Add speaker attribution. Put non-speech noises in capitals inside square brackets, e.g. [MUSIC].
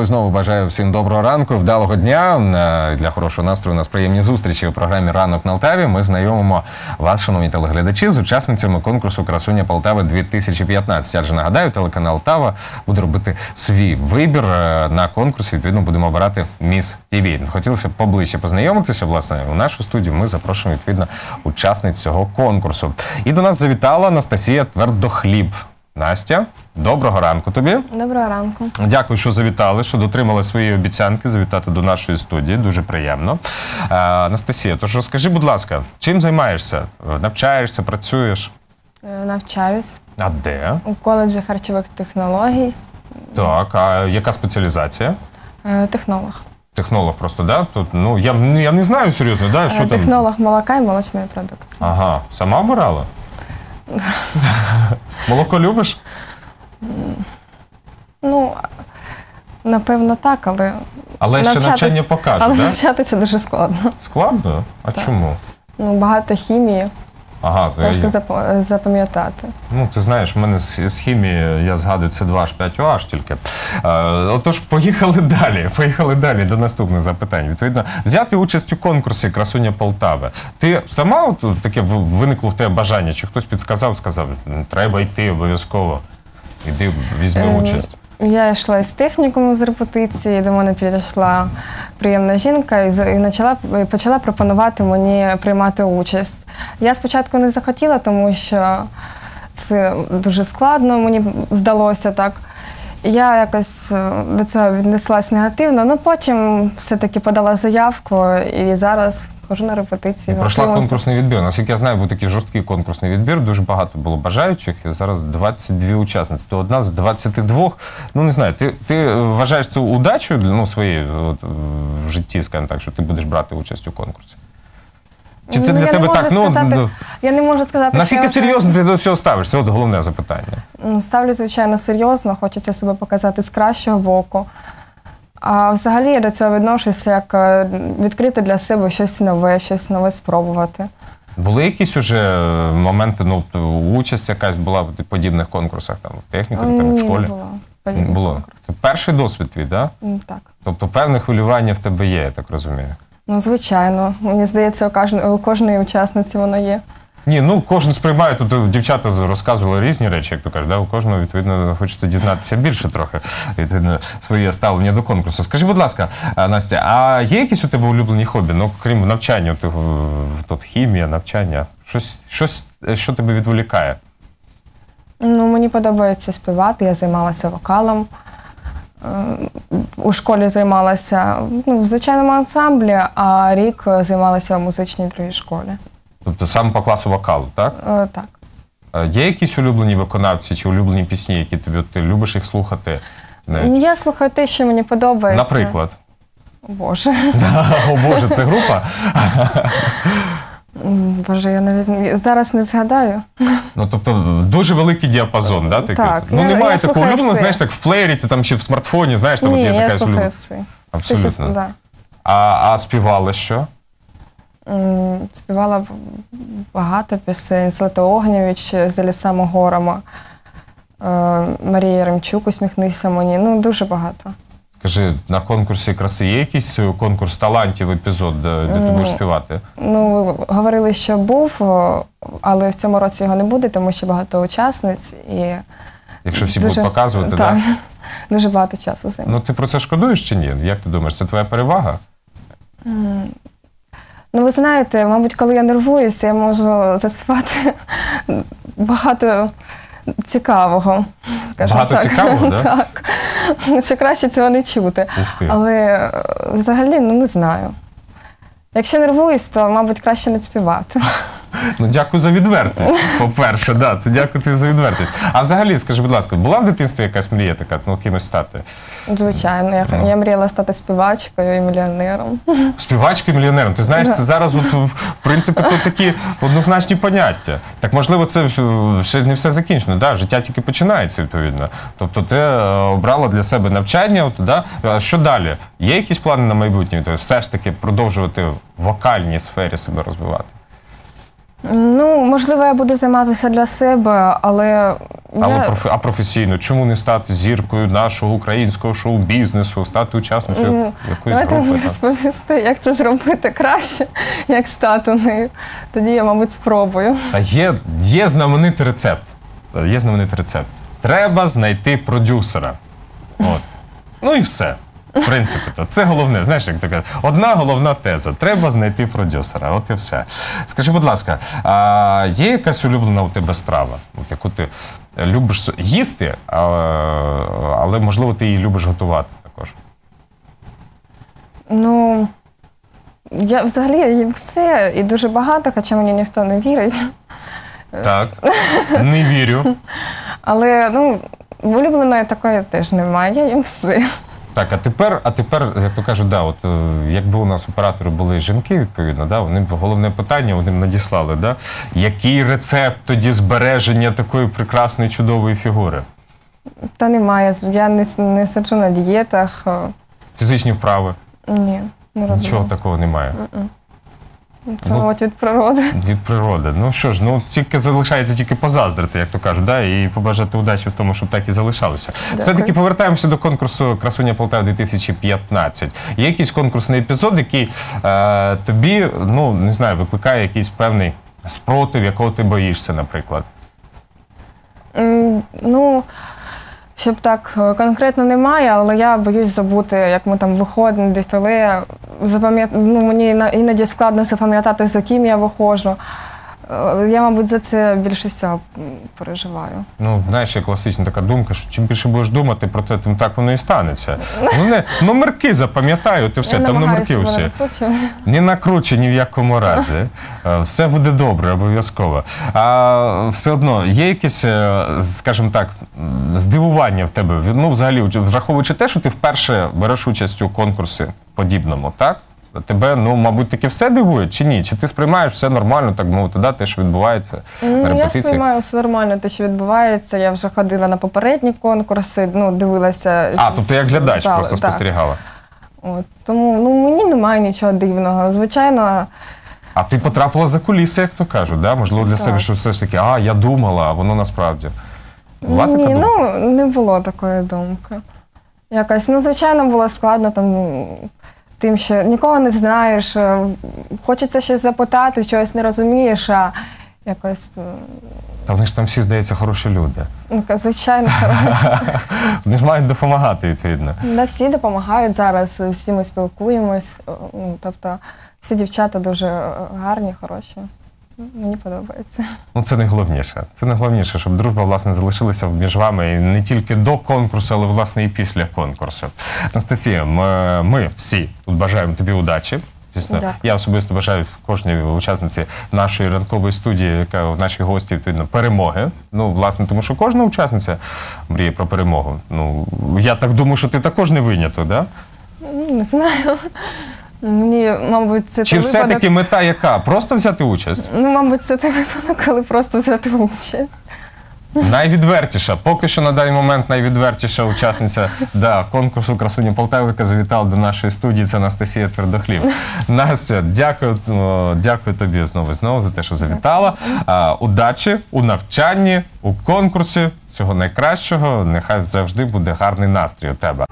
Speaker 1: Знову і знову бажаю всім доброго ранку, вдалого дня. Е, Для хорошого настрою у нас приємні зустрічі у програмі Ранок на Алтаві. Ми знайомимо вас, шановні телеглядачі, з учасницями конкурсу Красуня Полтави 2015. Адже нагадаю, телеканал Тава буде робити свій вибір е, на конкурсі. Відповідно, будемо обирати міс ТВ. Хотілося б поближче познайомитися. Власне, у нашу студію ми запрошуємо відповідно учасниць цього конкурсу. І до нас завітала Анастасія Твердохліб. Настя, доброго ранку тобі.
Speaker 2: Доброго ранку.
Speaker 1: Дякую, що завітали, що дотримали свої обіцянки завітати до нашої студії. Дуже приємно. Е, Анастасія, тож розкажи, будь ласка, чим займаєшся? Навчаєшся, працюєш?
Speaker 2: Е, Навчаюсь
Speaker 1: А де?
Speaker 2: у коледжі харчових технологій.
Speaker 1: Так, а яка спеціалізація?
Speaker 2: Е, Технолог.
Speaker 1: Технолог просто, да? Тут, ну, я, ну, я не знаю серйозно, да? що там.
Speaker 2: Технолог молока і молочної продукції.
Speaker 1: Ага, сама обирала? [LAUGHS] Молоко любиш?
Speaker 2: Ну, напевно, так, але.
Speaker 1: Але ще
Speaker 2: навчатись-
Speaker 1: навчання покаже,
Speaker 2: Але
Speaker 1: да?
Speaker 2: навчатися дуже складно.
Speaker 1: Складно? А чому?
Speaker 2: Ну, багато хімії,
Speaker 1: Ага,
Speaker 2: важко
Speaker 1: я-
Speaker 2: зап- запам'ятати.
Speaker 1: Ну, ти знаєш, в мене з, з хімії я згадую це 2H5OH тільки. Е, отож, поїхали [LAUGHS] далі. Поїхали далі до наступних запитань. Відповідно, взяти участь у конкурсі Красуня Полтави. Ти сама от, таке в- виникло в тебе бажання, чи хтось підсказав, сказав, треба йти обов'язково. Іди, візьми
Speaker 2: Ем,
Speaker 1: участь.
Speaker 2: Я йшла з технікуму з репетиції, до мене підійшла приємна жінка і, почала, почала пропонувати мені приймати участь. Я спочатку не захотіла, тому що це дуже складно, мені здалося так. Я якось е, до цього віднеслась негативно, але потім все-таки подала заявку і зараз хожу на репетиції.
Speaker 1: Пройшла конкурсний відбір. Наскільки я знаю, був такий жорсткий конкурсний відбір. Дуже багато було бажаючих. І зараз 22 учасниці. Ти одна з 22. Ну не знаю, ти, ти е, вважаєш це удачею для ну, своєї от, в житті, скажімо так, що ти будеш брати участь у конкурсі? Чи це
Speaker 2: Ну,
Speaker 1: для
Speaker 2: я
Speaker 1: тебе
Speaker 2: не можу
Speaker 1: так?
Speaker 2: Сказати,
Speaker 1: ну,
Speaker 2: я не можу сказати,
Speaker 1: наскільки
Speaker 2: що я
Speaker 1: серйозно ти до цього ставишся? От головне запитання.
Speaker 2: Ну, Ставлю, звичайно, серйозно, хочеться себе показати з кращого боку. А взагалі я до цього відношуся як е, відкрити для себе щось нове, щось нове спробувати.
Speaker 1: Були якісь уже моменти, ну, участь якась була в подібних конкурсах, там, в технікумі, там, в
Speaker 2: Ні,
Speaker 1: школі?
Speaker 2: не було. подібних
Speaker 1: Було.
Speaker 2: конкурсів.
Speaker 1: Це перший досвід твій, так? Да?
Speaker 2: Так.
Speaker 1: Тобто певне хвилювання в тебе є, я так розумію.
Speaker 2: Ну, звичайно. Мені здається, у, кожної, у кожної учасниці воно є.
Speaker 1: Ні, ну кожен сприймає, тут е, дівчата розказували різні речі, як то кажуть, да? у кожного, відповідно, хочеться дізнатися більше трохи, відповідно, своє ставлення до конкурсу. Скажи, будь ласка, Настя, а є якісь у тебе улюблені хобі? Ну, крім навчання, от, е, тут хімія, навчання, щось, щось, е, що тебе відволікає?
Speaker 2: Ну, мені подобається співати, я займалася вокалом. У школі займалася ну, в звичайному ансамблі, а рік займалася в музичній другій школі.
Speaker 1: Тобто саме по класу вокалу, так?
Speaker 2: Е, Так.
Speaker 1: Є якісь улюблені виконавці чи улюблені пісні, які тобі от, ти любиш їх слухати? Навіть?
Speaker 2: Ну, Я слухаю те, що мені подобається.
Speaker 1: Наприклад.
Speaker 2: Боже. [LAUGHS]
Speaker 1: О Боже, це група? [LAUGHS]
Speaker 2: Боже, я навіть зараз не згадаю.
Speaker 1: Ну, тобто дуже великий діапазон, да? такий?
Speaker 2: Так,
Speaker 1: ну,
Speaker 2: я-
Speaker 1: немає
Speaker 2: я
Speaker 1: такого
Speaker 2: слухаю
Speaker 1: улюбленого,
Speaker 2: все.
Speaker 1: знаєш, так в плеєрі ти там чи в смартфоні, знаєш, там от
Speaker 2: Ні,
Speaker 1: є
Speaker 2: я
Speaker 1: така
Speaker 2: слухаю
Speaker 1: улюблена.
Speaker 2: все.
Speaker 1: Абсолютно.
Speaker 2: Ти да.
Speaker 1: А, а співали що?
Speaker 2: М, Співала б- багато пісень. Злата Огнєвіч за лісами горами. Е, Марія Яремчук, усміхнися мені. Ну, дуже багато.
Speaker 1: Скажи, на конкурсі краси є якийсь е, конкурс талантів епізод, де, де ти будеш співати?
Speaker 2: Ну, говорили, що був, але в цьому році його не буде, тому що багато учасниць і
Speaker 1: Якщо всі
Speaker 2: дуже,
Speaker 1: будуть показувати,
Speaker 2: так,
Speaker 1: да? [LAUGHS]
Speaker 2: дуже багато часу займає.
Speaker 1: Ну ти про це шкодуєш чи ні? Як ти думаєш, це твоя перевага?
Speaker 2: Ну, ви знаєте, мабуть, коли я нервуюся, я можу заспівати [LAUGHS] багато цікавого. скажімо
Speaker 1: Багато
Speaker 2: так.
Speaker 1: цікавого, [LAUGHS] да?
Speaker 2: так. Що краще цього не чути.
Speaker 1: Ух ти.
Speaker 2: Але е, взагалі ну, не знаю. Якщо нервуюсь, то, мабуть, краще не співати. [LAUGHS]
Speaker 1: Ну, дякую за відвертість. По-перше, да, це дякую тобі за відвертість. А взагалі, скажи, будь ласка, була в дитинстві якась мрія така, ну, кимось стати?
Speaker 2: Звичайно, я, я мріяла стати співачкою і мільйонером.
Speaker 1: Співачкою і мільйонером. Ти знаєш, це зараз от, в принципі то такі однозначні поняття. Так можливо, це ще не все закінчено. Да? Життя тільки починається відповідно. Тобто ти е, обрала для себе навчання. От, да? А що далі? Є якісь плани на майбутнє? Тобто все ж таки продовжувати в вокальній сфері себе розвивати?
Speaker 2: Можливо, я буду займатися для себе, але,
Speaker 1: Але
Speaker 2: я...
Speaker 1: профі- а професійно, чому не стати зіркою нашого українського шоу-бізнесу, стати учасницею
Speaker 2: Ну,
Speaker 1: якоїсь
Speaker 2: Давайте
Speaker 1: групи?
Speaker 2: мені розповісти, як це зробити краще, як стати нею. Тоді я, мабуть, спробую.
Speaker 1: Та є, є знаменитий рецепт. Є знаменитий рецепт. Треба знайти продюсера. От. Ну і все. В принципі, то це головне. Знаєш, як кажуть, одна головна теза. Треба знайти продюсера. От і все. Скажи, будь ласка, а є якась улюблена у тебе страва, от яку ти любиш їсти, але можливо ти її любиш готувати також.
Speaker 2: Ну, я взагалі я їм все і дуже багато, хоча мені ніхто не вірить.
Speaker 1: Так. Не вірю. [LAUGHS]
Speaker 2: Але ну, улюбленої такої теж немає, я їм все.
Speaker 1: Так, а тепер, а тепер, як то кажуть, да, от е, якби у нас оператори були жінки, відповідно, да, вони б головне питання вони б надіслали, да? Який рецепт тоді збереження такої прекрасної чудової фігури?
Speaker 2: Та немає. Я не, с- не сиджу на дієтах. о,
Speaker 1: Фізичні вправи?
Speaker 2: Ні, не роблю.
Speaker 1: Нічого такого немає.
Speaker 2: Це,
Speaker 1: Ну,
Speaker 2: мабуть, від природи.
Speaker 1: Від природи. Ну що ж, ну тільки залишається тільки позаздрити, як то кажуть, да, і побажати удачі в тому, щоб так і залишалося. Все-таки повертаємося до конкурсу Красуня Полтава 2015. Є якийсь конкурсний епізод, який е, тобі, ну не знаю, викликає якийсь певний спротив, якого ти боїшся, наприклад.
Speaker 2: М, Ну, щоб так е, конкретно немає, але я боюсь забути, як ми там виходимо дефіле. Ну, мені іно- іноді складно запам'ятати, за ким я виходжу. Е, Я, мабуть, за це більше всього переживаю.
Speaker 1: Ну, знаєш, є класична така думка, що чим більше будеш думати про це, тим так воно і станеться. Головне, номерки запам'ятаю, ти все,
Speaker 2: я
Speaker 1: там номерки всі. Не накруче ні в якому разі. [LAUGHS] Е, Все буде добре, обов'язково. А все одно є якесь, е, скажімо так, здивування в тебе. Ну, взагалі, враховуючи те, що ти вперше береш участь у конкурсі подібному, так? Тебе, ну, мабуть, таки все дивує, чи ні? Чи ти сприймаєш все нормально, так мовити, да, те, що відбувається на
Speaker 2: Ну, я
Speaker 1: репетиціях?
Speaker 2: сприймаю все нормально, те, що відбувається. Я вже ходила на попередні конкурси, ну, дивилася.
Speaker 1: А,
Speaker 2: з-
Speaker 1: тобто як
Speaker 2: з
Speaker 1: глядач
Speaker 2: зали.
Speaker 1: просто
Speaker 2: Так.
Speaker 1: спостерігала.
Speaker 2: От. Тому ну, мені немає нічого дивного. Звичайно,
Speaker 1: А ти потрапила за куліси, як то кажуть, да? можливо, для
Speaker 2: Так.
Speaker 1: себе, що все ж таки, а, я думала, а воно насправді. Була така
Speaker 2: Ні,
Speaker 1: думка?
Speaker 2: ну не було такої думки. Якось, ну, звичайно, було складно там тим, що нікого не знаєш, е, хочеться щось запитати, чогось не розумієш, а якось, е,
Speaker 1: Та вони ж там всі, здається, хороші люди.
Speaker 2: ну, звичайно, [LAUGHS]
Speaker 1: Вони ж мають допомагати, відповідно.
Speaker 2: да, всі допомагають зараз, всі ми спілкуємось. е, Ну, тобто всі дівчата дуже гарні, хороші. Мені подобається.
Speaker 1: Ну, це найголовніше. Це найголовніше, щоб дружба власне залишилася між вами і не тільки до конкурсу, але власне і після конкурсу. Анастасія, ми, ми всі тут бажаємо тобі удачі. Звісно,
Speaker 2: Дякую.
Speaker 1: я особисто бажаю кожній учасниці нашої ранкової студії, яка в нашій гості відповідно перемоги. Ну, власне, тому що кожна учасниця мріє про перемогу. Ну я так думаю, що ти також не виняток, да?
Speaker 2: Не знаю. Мені, мабуть, це
Speaker 1: Чи
Speaker 2: той випадок,
Speaker 1: все-таки мета яка? Просто взяти участь?
Speaker 2: ну, мабуть, це той випадок, коли просто взяти участь.
Speaker 1: Найвідвертіша, поки що на даний момент найвідвертіша учасниця да, конкурсу Красуні Полтави, яка завітала до нашої студії, це Анастасія Твердохліб. Настя, дякую, дякую тобі знову знову за те, що завітала. А, удачі у навчанні, у конкурсі. Всього найкращого. Нехай завжди буде гарний настрій у тебе.